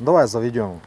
Давай заведем.